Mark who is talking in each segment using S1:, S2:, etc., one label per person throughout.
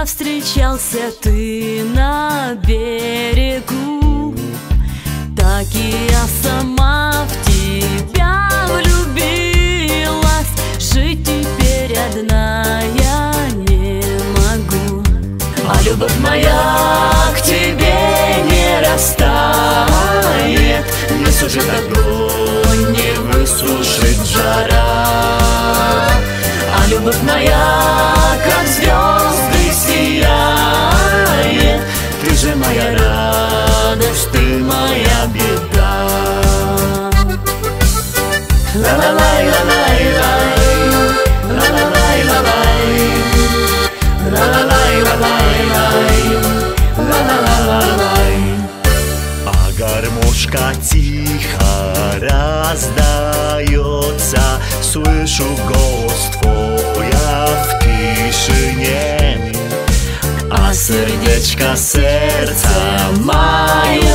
S1: Повстречался ты на берегу. Так и я сама в тебя влюбилась. Жить теперь одна я не могу. А любовь моя к тебе не растает. Не сужит огонь, не высушит жара. А любовь моя, Ла-ла-лай, ла-лай, лай Ла-ла-лай, ла-лай Ла-ла-лай, ла-лай, лай Ла-ла-ла-ла-лай А гармошка тихо раздается Слышу голос твоя в тишине А сердечко сердце мое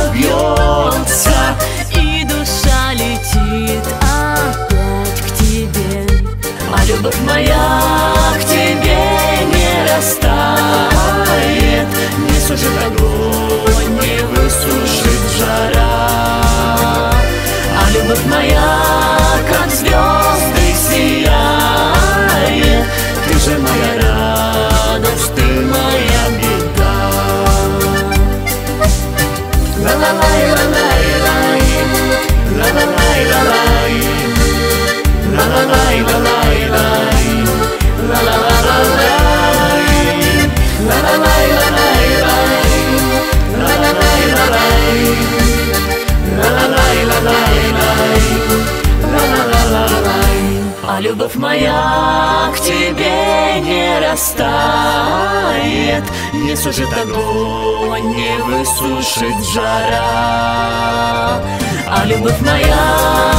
S1: Любовь моя, как звезды, сияет Ты же моя радость, ты моя беда любовь моя к тебе не растает Не сушит огонь, не высушит жара. А любовь моя,